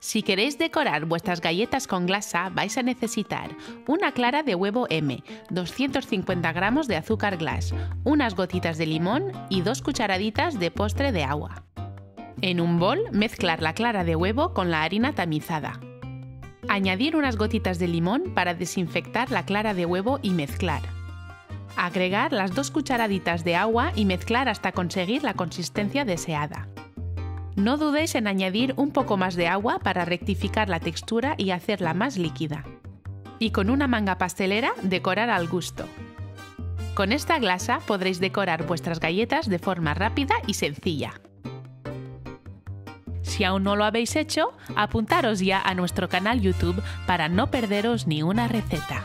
Si queréis decorar vuestras galletas con glasa, vais a necesitar una clara de huevo M, 250 gramos de azúcar glass, unas gotitas de limón y dos cucharaditas de postre de agua. En un bol, mezclar la clara de huevo con la harina tamizada. Añadir unas gotitas de limón para desinfectar la clara de huevo y mezclar. Agregar las dos cucharaditas de agua y mezclar hasta conseguir la consistencia deseada. No dudéis en añadir un poco más de agua para rectificar la textura y hacerla más líquida. Y con una manga pastelera decorar al gusto. Con esta glasa podréis decorar vuestras galletas de forma rápida y sencilla. Si aún no lo habéis hecho, apuntaros ya a nuestro canal YouTube para no perderos ni una receta.